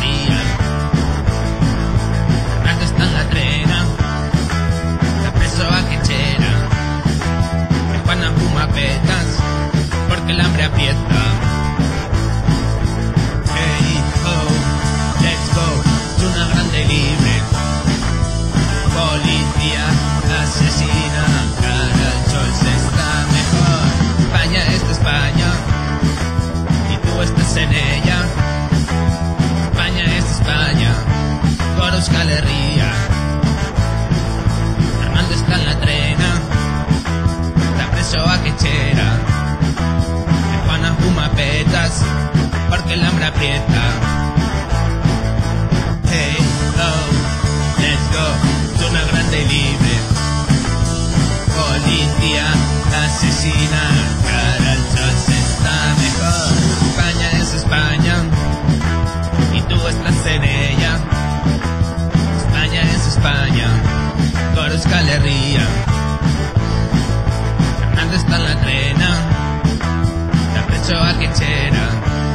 rían. Está en la trena, la preso a quechera. El pan a fuma petas, porque el hambre aprieta. Hey, oh, let's go, es una grande libre. Policía asesina, cara al se está mejor. España, esta España, y tú estás en ella. porque el hambre aprieta. Hey, oh, let's go, zona grande y libre. Policía, asesina so I can tell. down.